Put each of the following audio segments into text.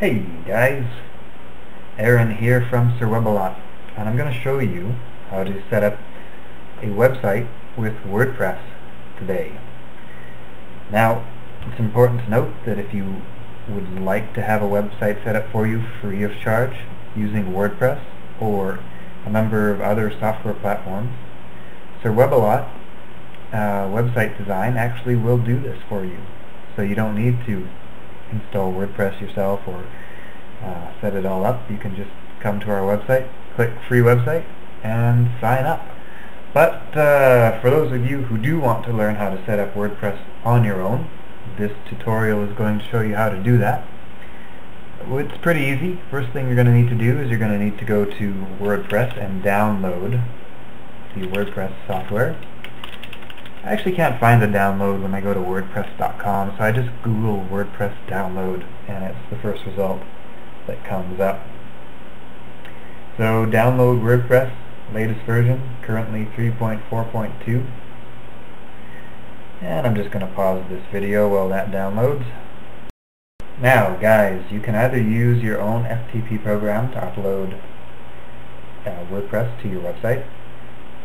Hey guys, Aaron here from Sir Webelot, and I'm going to show you how to set up a website with WordPress today. Now, it's important to note that if you would like to have a website set up for you free of charge using WordPress or a number of other software platforms, Sir Webelot uh, website design actually will do this for you. So you don't need to install WordPress yourself or uh, set it all up. You can just come to our website, click free website, and sign up. But uh, for those of you who do want to learn how to set up WordPress on your own, this tutorial is going to show you how to do that. It's pretty easy. First thing you're going to need to do is you're going to need to go to WordPress and download the WordPress software. I actually can't find the download when I go to WordPress.com, so I just Google WordPress download, and it's the first result that comes up. So download WordPress, latest version, currently 3.4.2. And I'm just going to pause this video while that downloads. Now guys, you can either use your own FTP program to upload uh, WordPress to your website,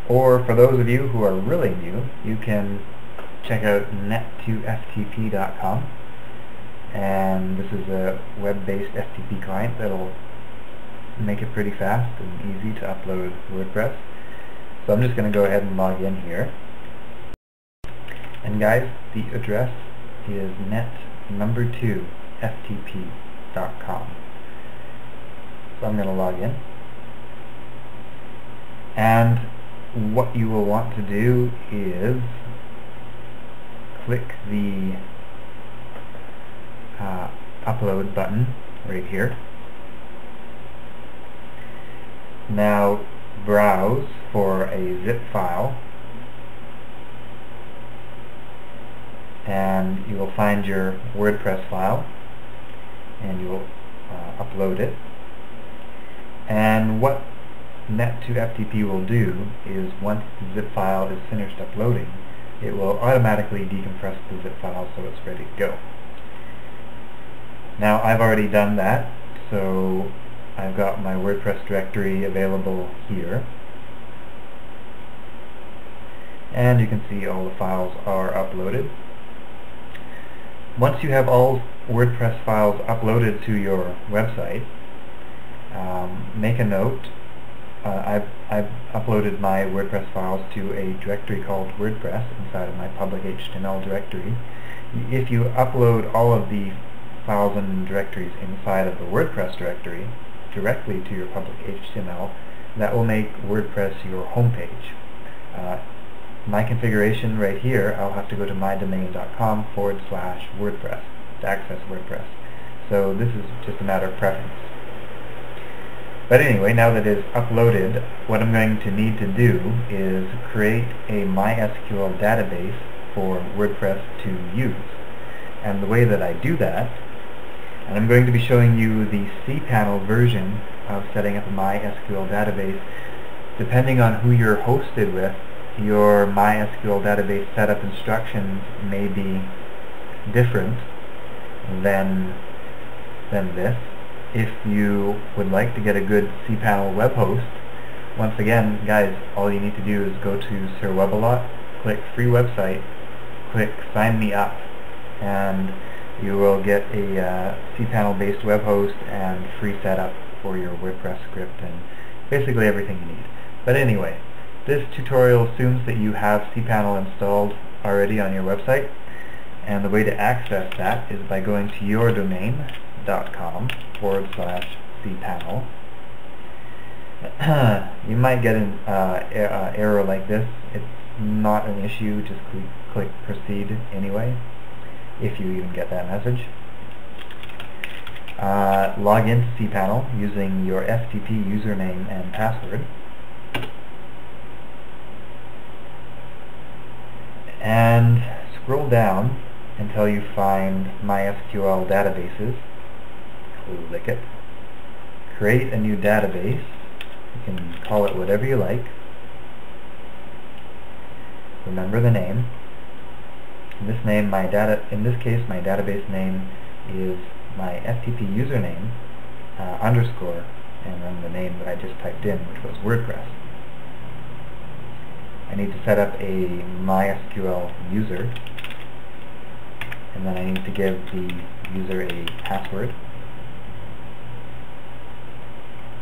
or for those of you who are really new, you can check out net2ftp.com and this is a web-based FTP client that'll make it pretty fast and easy to upload WordPress. So I'm just going to go ahead and log in here. And guys, the address is net number 2 ftp.com. So I'm going to log in. And what you will want to do is click the uh, upload button right here. Now browse for a zip file and you will find your WordPress file and you will uh, upload it and what net2ftp will do is once the zip file is finished uploading, it will automatically decompress the zip file so it's ready to go. Now I've already done that, so I've got my WordPress directory available here. And you can see all the files are uploaded. Once you have all WordPress files uploaded to your website, um, make a note uh, I've, I've uploaded my WordPress files to a directory called WordPress inside of my public HTML directory. If you upload all of the files and directories inside of the WordPress directory directly to your public HTML, that will make WordPress your homepage. Uh, my configuration right here, I'll have to go to mydomain.com forward slash WordPress to access WordPress. So this is just a matter of preference. But anyway, now that it's uploaded, what I'm going to need to do is create a MySQL database for WordPress to use. And the way that I do that, and I'm going to be showing you the cPanel version of setting up a MySQL database. Depending on who you're hosted with, your MySQL database setup instructions may be different than, than this if you would like to get a good cPanel web host, once again, guys, all you need to do is go to Sir Webelot, click free website, click sign me up, and you will get a uh, cPanel based web host and free setup for your WordPress script and basically everything you need. But anyway, this tutorial assumes that you have cPanel installed already on your website, and the way to access that is by going to your domain, com forward slash cpanel. you might get an uh, er uh, error like this. It's not an issue. Just click proceed anyway, if you even get that message. Uh, log into cPanel using your FTP username and password. And scroll down until you find MySQL databases click it. Create a new database. You can call it whatever you like. Remember the name. In this name, my data. In this case, my database name is my FTP username uh, underscore and then the name that I just typed in, which was WordPress. I need to set up a MySQL user and then I need to give the user a password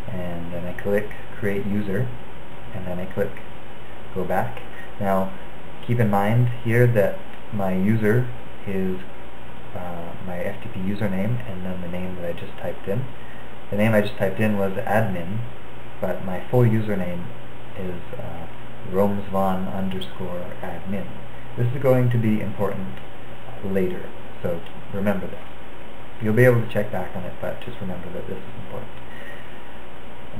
and then I click create user and then I click go back. Now keep in mind here that my user is uh, my FTP username and then the name that I just typed in. The name I just typed in was admin, but my full username is uh, romsvon underscore admin. This is going to be important later, so remember this. You'll be able to check back on it, but just remember that this is important.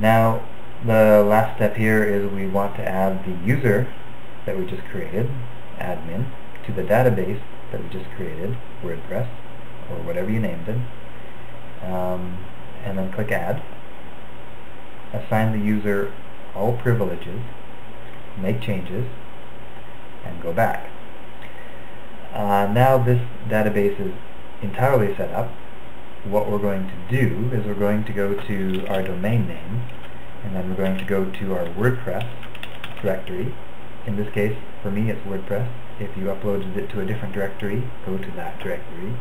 Now, the last step here is we want to add the user that we just created, admin, to the database that we just created, WordPress, or whatever you named it, um, and then click Add. Assign the user all privileges, make changes, and go back. Uh, now this database is entirely set up. What we're going to do is we're going to go to our domain name, and then we're going to go to our WordPress directory. In this case, for me, it's WordPress. If you uploaded it to a different directory, go to that directory.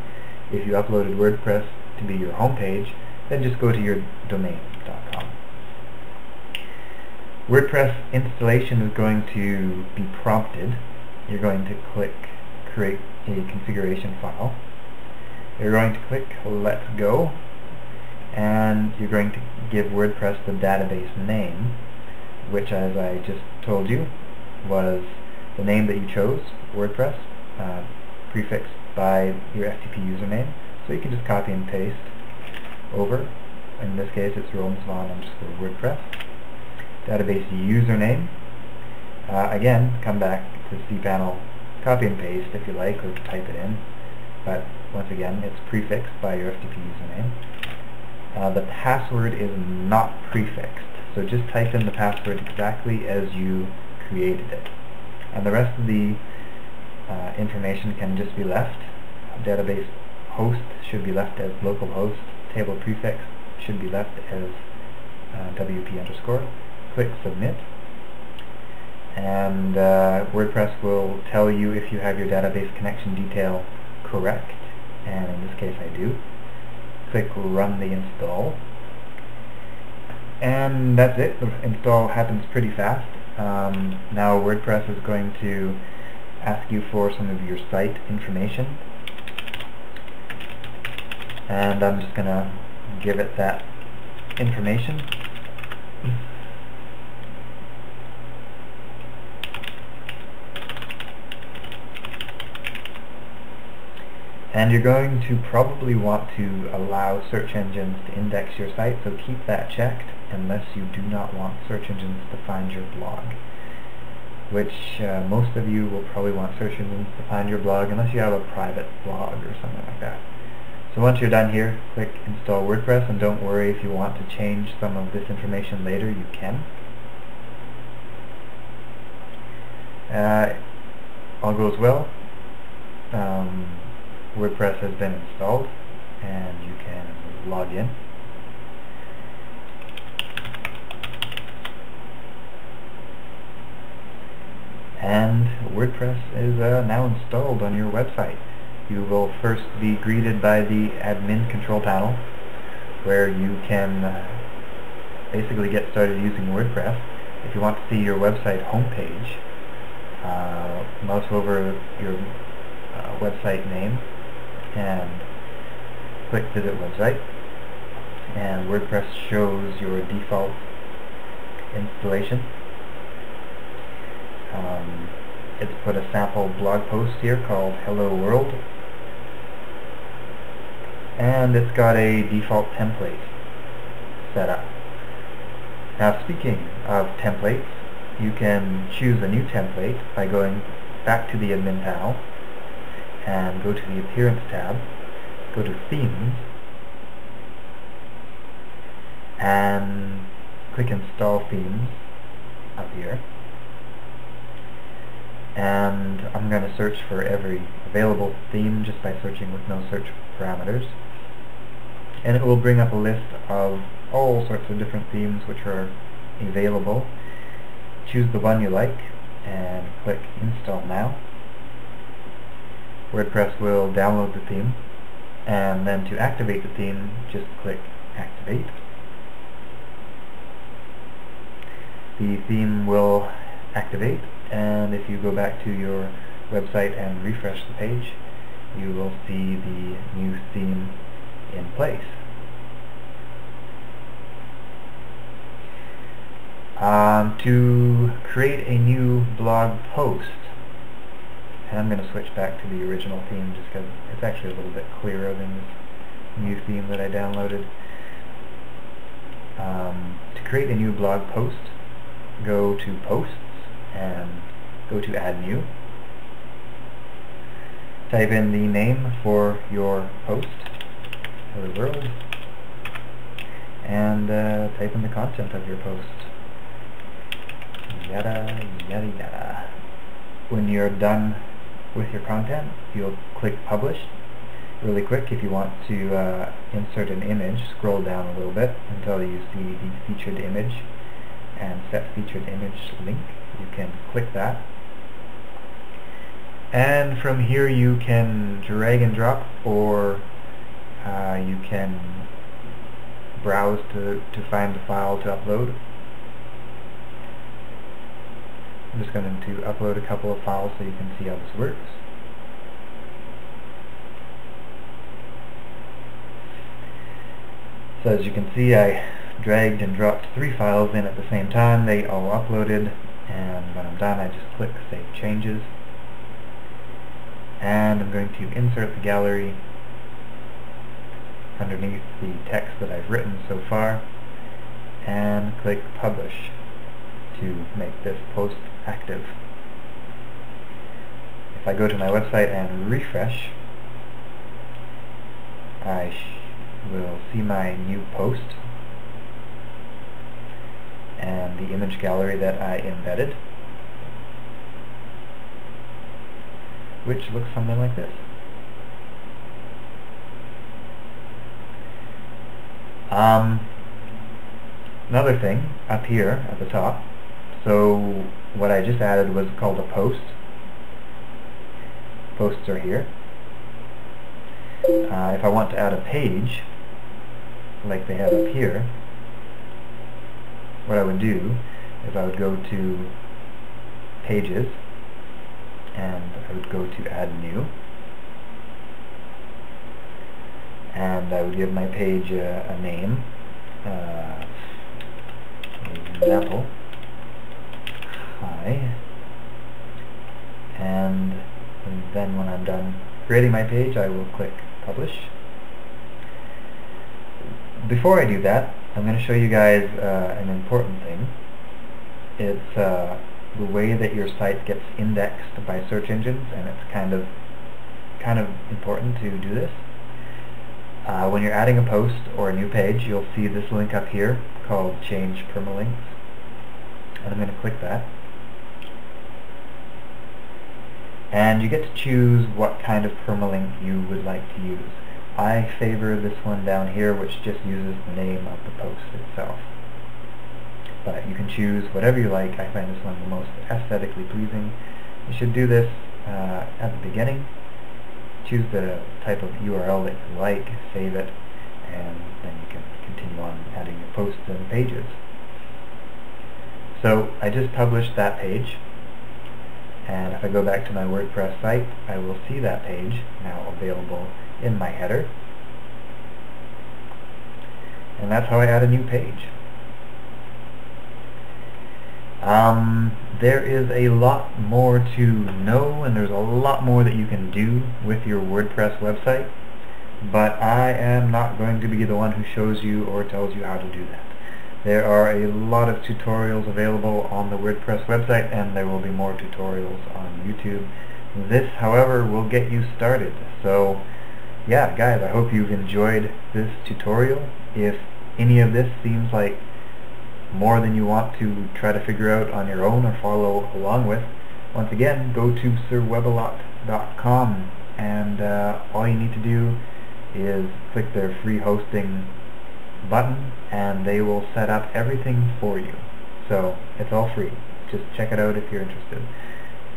If you uploaded WordPress to be your home page, then just go to your domain.com. WordPress installation is going to be prompted. You're going to click create a configuration file. You're going to click let's go and you're going to give WordPress the database name which as I just told you was the name that you chose, WordPress, uh, prefixed by your FTP username. So you can just copy and paste over. In this case it's romsvon underscore WordPress. Database username. Uh, again, come back to cPanel, copy and paste if you like, or type it in. But once again, it's prefixed by your FTP username. Uh, the password is not prefixed, so just type in the password exactly as you created it. And the rest of the uh, information can just be left. Database host should be left as localhost. Table prefix should be left as uh, WP underscore. Click submit. And uh, WordPress will tell you if you have your database connection detail correct. And in this case I do. Click run the install. And that's it. The install happens pretty fast. Um, now WordPress is going to ask you for some of your site information. And I'm just going to give it that information. And you're going to probably want to allow search engines to index your site so keep that checked unless you do not want search engines to find your blog. Which uh, most of you will probably want search engines to find your blog unless you have a private blog or something like that. So once you're done here, click Install WordPress and don't worry if you want to change some of this information later, you can. Uh, all goes well. Um, WordPress has been installed and you can log in. And WordPress is uh, now installed on your website. You will first be greeted by the admin control panel where you can uh, basically get started using WordPress. If you want to see your website homepage, uh, mouse over your uh, website name and click visit website and WordPress shows your default installation um, it's put a sample blog post here called Hello World. And it's got a default template set up. Now speaking of templates, you can choose a new template by going back to the admin panel and go to the Appearance tab, go to Themes, and click Install Themes up here and I'm going to search for every available theme just by searching with no search parameters and it will bring up a list of all sorts of different themes which are available. Choose the one you like and click install now. WordPress will download the theme and then to activate the theme just click activate. The theme will activate and if you go back to your website and refresh the page you will see the new theme in place. Um, to create a new blog post, and I'm going to switch back to the original theme just because it's actually a little bit clearer than this new theme that I downloaded. Um, to create a new blog post, go to Posts and go to Add New. Type in the name for your post, Hello World, and uh, type in the content of your post. Yada, yada, yada. When you're done with your content, you'll click Publish. Really quick, if you want to uh, insert an image, scroll down a little bit until you see the featured image and set featured image link. You can click that and from here you can drag and drop or uh, you can browse to, to find the file to upload. I'm just going to upload a couple of files so you can see how this works. So as you can see I dragged and dropped three files in at the same time. They all uploaded and when I'm done I just click Save Changes and I'm going to insert the gallery underneath the text that I've written so far and click Publish to make this post active. If I go to my website and refresh, I will see my new post and the image gallery that I embedded. which looks something like this. Um, another thing up here at the top, so what I just added was called a post. Posts are here. Uh, if I want to add a page, like they have up here, what I would do is I would go to Pages, and I would go to add new. And I would give my page a, name uh, example hi. And then when I'm done creating my page I will click publish. Before I do that I'm going to show you guys uh, an important thing it's uh, the way that your site gets indexed by search engines, and it's kind of kind of important to do this. Uh, when you're adding a post or a new page, you'll see this link up here called Change Permalinks. And I'm going to click that. And you get to choose what kind of permalink you would like to use. I favor this one down here, which just uses the name of the post itself but you can choose whatever you like. I find this one the most aesthetically pleasing. You should do this uh, at the beginning. Choose the type of URL that you like, save it, and then you can continue on adding your posts and pages. So I just published that page, and if I go back to my WordPress site, I will see that page now available in my header. And that's how I add a new page. Um, there is a lot more to know and there's a lot more that you can do with your WordPress website but I am not going to be the one who shows you or tells you how to do that. There are a lot of tutorials available on the WordPress website and there will be more tutorials on YouTube. This, however, will get you started. So, yeah, guys, I hope you've enjoyed this tutorial. If any of this seems like more than you want to try to figure out on your own or follow along with, once again, go to sirwebelot.com and uh, all you need to do is click their free hosting button and they will set up everything for you. So it's all free. Just check it out if you're interested.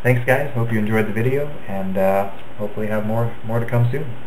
Thanks guys, hope you enjoyed the video and uh, hopefully have more, more to come soon.